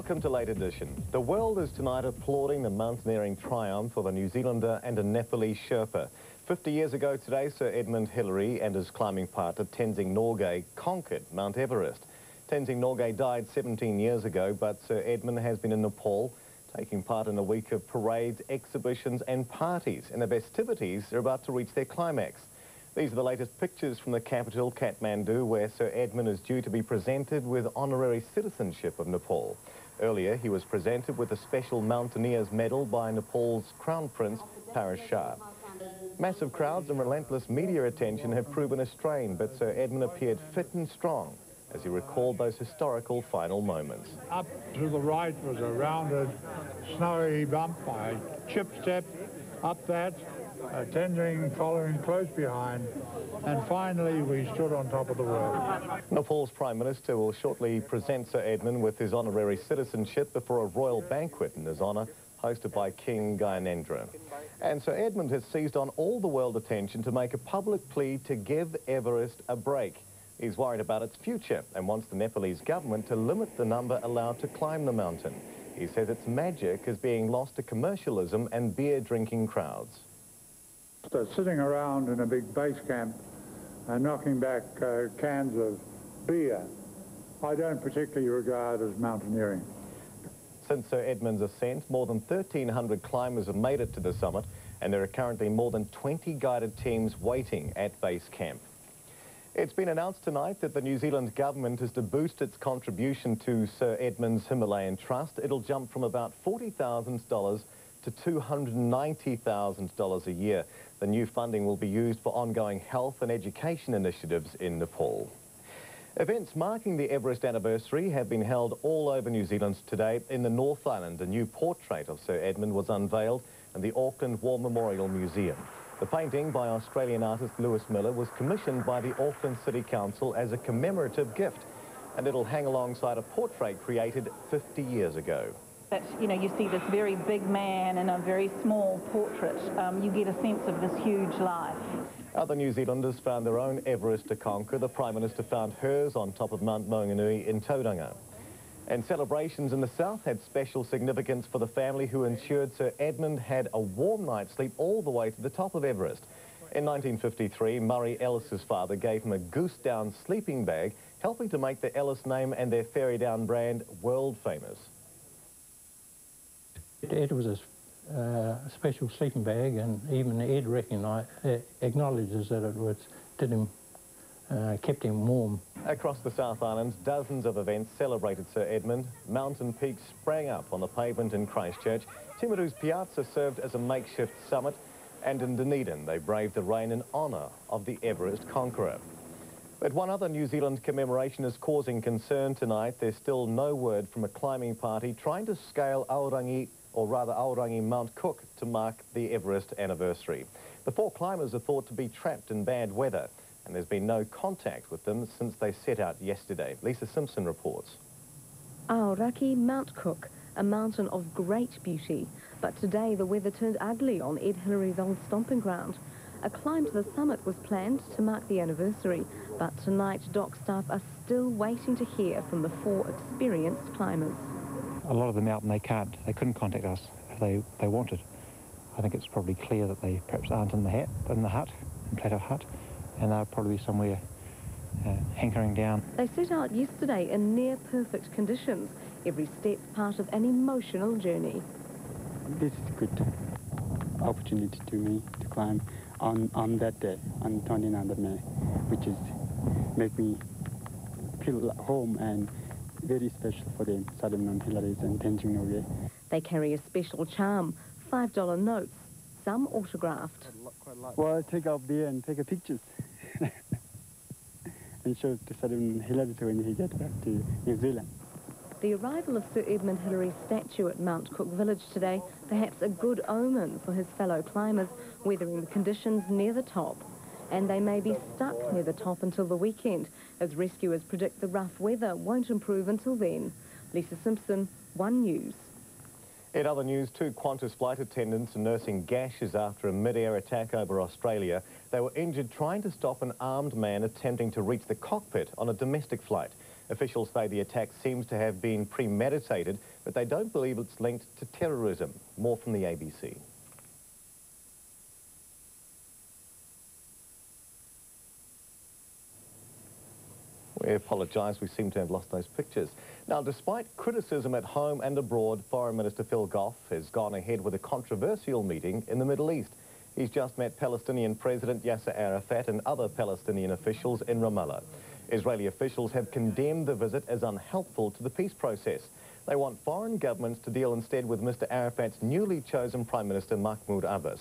Welcome to Late Edition. The world is tonight applauding the mountaineering triumph of a New Zealander and a Nepalese Sherpa. 50 years ago today, Sir Edmund Hillary and his climbing partner Tenzing Norgay conquered Mount Everest. Tenzing Norgay died 17 years ago, but Sir Edmund has been in Nepal, taking part in a week of parades, exhibitions and parties. And the festivities are about to reach their climax. These are the latest pictures from the capital, Kathmandu, where Sir Edmund is due to be presented with honorary citizenship of Nepal. Earlier, he was presented with a special Mountaineers Medal by Nepal's Crown Prince, Paras Shah. Massive crowds and relentless media attention have proven a strain, but Sir Edmund appeared fit and strong as he recalled those historical final moments. Up to the right was a rounded, snowy bump. I chip step up that, attending, following close behind, and finally we stood on top of the world. Nepal's Prime Minister will shortly present Sir Edmund with his honorary citizenship before a royal banquet in his honour, hosted by King Gyanendra. And Sir Edmund has seized on all the world attention to make a public plea to give Everest a break. He's worried about its future and wants the Nepalese government to limit the number allowed to climb the mountain. He says its magic is being lost to commercialism and beer-drinking crowds. So sitting around in a big base camp and uh, knocking back uh, cans of beer, I don't particularly regard as mountaineering. Since Sir Edmund's ascent, more than 1,300 climbers have made it to the summit, and there are currently more than 20 guided teams waiting at base camp. It's been announced tonight that the New Zealand government is to boost its contribution to Sir Edmund's Himalayan Trust. It'll jump from about $40,000 to $290,000 a year. The new funding will be used for ongoing health and education initiatives in Nepal. Events marking the Everest anniversary have been held all over New Zealand today. In the North Island, a new portrait of Sir Edmund was unveiled in the Auckland War Memorial Museum. The painting by Australian artist Lewis Miller was commissioned by the Auckland City Council as a commemorative gift, and it'll hang alongside a portrait created 50 years ago. That, you know, you see this very big man in a very small portrait. Um, you get a sense of this huge life. Other New Zealanders found their own Everest to conquer. The Prime Minister found hers on top of Mount Maunganui in Tauranga. And celebrations in the south had special significance for the family who ensured Sir Edmund had a warm night's sleep all the way to the top of Everest. In 1953, Murray Ellis's father gave him a goose down sleeping bag, helping to make the Ellis name and their Fairy Down brand world famous. Ed was a uh, special sleeping bag, and even Ed uh, acknowledges that it was, did him, uh, kept him warm. Across the South Island, dozens of events celebrated Sir Edmund. Mountain peaks sprang up on the pavement in Christchurch. Timaru's Piazza served as a makeshift summit, and in Dunedin they braved the rain in honour of the Everest conqueror. But one other New Zealand commemoration is causing concern tonight. There's still no word from a climbing party trying to scale Aorangi or rather Aorangi Mount Cook, to mark the Everest anniversary. The four climbers are thought to be trapped in bad weather, and there's been no contact with them since they set out yesterday. Lisa Simpson reports. Aorangi Mount Cook, a mountain of great beauty, but today the weather turned ugly on Ed Hillary's old stomping ground. A climb to the summit was planned to mark the anniversary, but tonight DOC staff are still waiting to hear from the four experienced climbers a lot of them out and they can't, they couldn't contact us if they, they wanted. I think it's probably clear that they perhaps aren't in the, hat, in the hut, in Plateau Hut, and they'll probably be somewhere uh, hankering down. They set out yesterday in near-perfect conditions, every step part of an emotional journey. This is a good opportunity to me to climb on, on that day, on 29th of May, which is make me feel at home and very special for them, Sir Edmund Hillary's and Tenzing Norgay. They carry a special charm, $5 notes, some autographed. Well, I take out there and take a pictures and show it to Saddam Hillary when he gets back to New Zealand. The arrival of Sir Edmund Hillary's statue at Mount Cook Village today, perhaps a good omen for his fellow climbers, weathering the conditions near the top and they may be stuck near the top until the weekend, as rescuers predict the rough weather won't improve until then. Lisa Simpson, One News. In other news, two Qantas flight attendants are nursing gashes after a mid-air attack over Australia. They were injured trying to stop an armed man attempting to reach the cockpit on a domestic flight. Officials say the attack seems to have been premeditated. but they don't believe it's linked to terrorism. More from the ABC. We apologise, we seem to have lost those pictures. Now, despite criticism at home and abroad, Foreign Minister Phil Goff has gone ahead with a controversial meeting in the Middle East. He's just met Palestinian President Yasser Arafat and other Palestinian officials in Ramallah. Israeli officials have condemned the visit as unhelpful to the peace process. They want foreign governments to deal instead with Mr Arafat's newly chosen Prime Minister Mahmoud Abbas.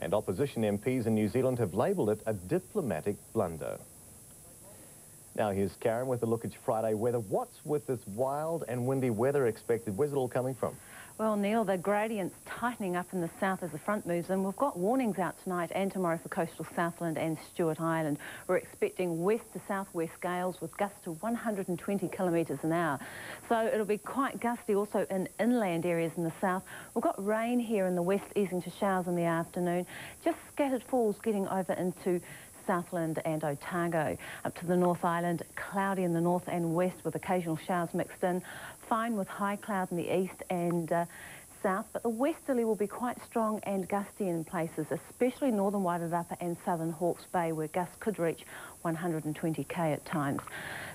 And opposition MPs in New Zealand have labelled it a diplomatic blunder. Now here's Karen with a look at your Friday weather. What's with this wild and windy weather expected? Where's it all coming from? Well, Neil, the gradient's tightening up in the south as the front moves in. We've got warnings out tonight and tomorrow for coastal Southland and Stewart Island. We're expecting west to southwest gales with gusts to 120 kilometres an hour. So it'll be quite gusty also in inland areas in the south. We've got rain here in the west easing to showers in the afternoon. Just scattered falls getting over into Southland and Otago. Up to the North Island, cloudy in the north and west with occasional showers mixed in. Fine with high cloud in the east and uh, south, but the westerly will be quite strong and gusty in places, especially northern Wairarapa and southern Hawke's Bay, where gusts could reach 120k at times.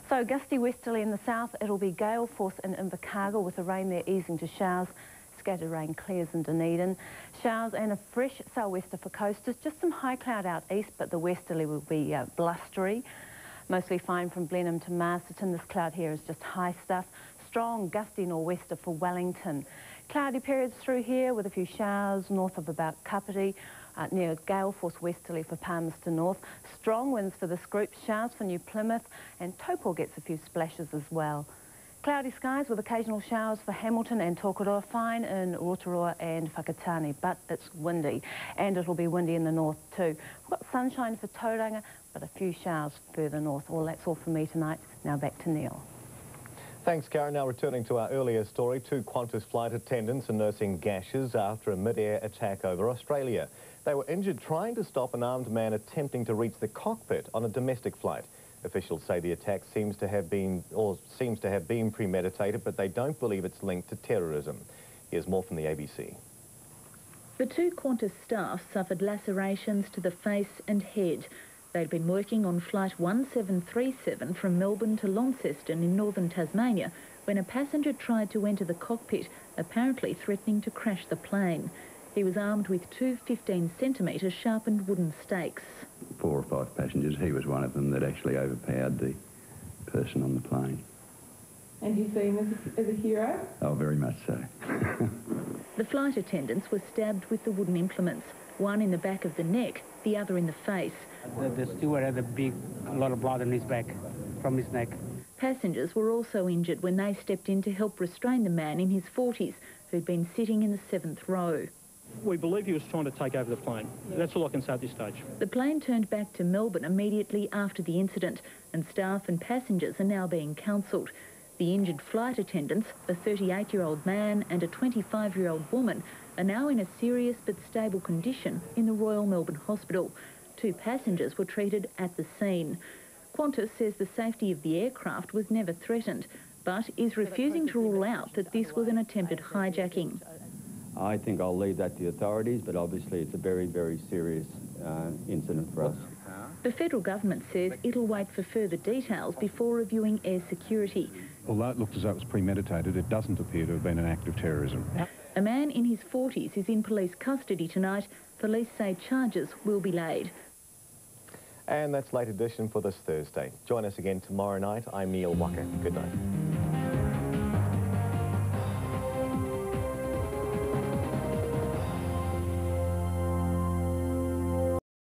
So gusty westerly in the south, it'll be gale force in Invercargill with the rain there easing to showers scattered rain clears in Dunedin. Showers and a fresh sou'wester for coasters. Just some high cloud out east, but the westerly will be uh, blustery. Mostly fine from Blenheim to Masterton. This cloud here is just high stuff. Strong gusty nor'wester for Wellington. Cloudy periods through here with a few showers north of about Kapiti. Uh, near gale force westerly for Palmerston North. Strong winds for this group, showers for New Plymouth, and Taupo gets a few splashes as well. Cloudy skies with occasional showers for Hamilton and Tokoroa, fine in Rotorua and Whakatane, but it's windy, and it'll be windy in the north too. We've got sunshine for Tauranga, but a few showers further north. Well, that's all from me tonight. Now back to Neil. Thanks, Karen. Now returning to our earlier story, two Qantas flight attendants are nursing gashes after a mid-air attack over Australia. They were injured trying to stop an armed man attempting to reach the cockpit on a domestic flight. Officials say the attack seems to have been, or seems to have been premeditated, but they don't believe it's linked to terrorism. Here's more from the ABC. The two Qantas staff suffered lacerations to the face and head. They'd been working on flight 1737 from Melbourne to Launceston in northern Tasmania when a passenger tried to enter the cockpit, apparently threatening to crash the plane. He was armed with two 15-centimetre sharpened wooden stakes. Four or five passengers, he was one of them that actually overpowered the person on the plane. And you see him as a, as a hero? Oh, very much so. the flight attendants were stabbed with the wooden implements, one in the back of the neck, the other in the face. The, the steward had a big, a lot of blood on his back, from his neck. Passengers were also injured when they stepped in to help restrain the man in his 40s who'd been sitting in the seventh row. We believe he was trying to take over the plane. That's all I can say at this stage. The plane turned back to Melbourne immediately after the incident, and staff and passengers are now being counselled. The injured flight attendants, a 38-year-old man and a 25-year-old woman, are now in a serious but stable condition in the Royal Melbourne Hospital. Two passengers were treated at the scene. Qantas says the safety of the aircraft was never threatened, but is refusing to rule out that this was an attempted hijacking. I think I'll leave that to the authorities, but obviously it's a very, very serious uh, incident for us. The federal government says it'll wait for further details before reviewing air security. Although it looked as though it was premeditated, it doesn't appear to have been an act of terrorism. A man in his 40s is in police custody tonight. Police say charges will be laid. And that's late edition for this Thursday. Join us again tomorrow night. I'm Neil Walker. Good night.